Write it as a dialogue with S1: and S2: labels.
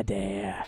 S1: idea.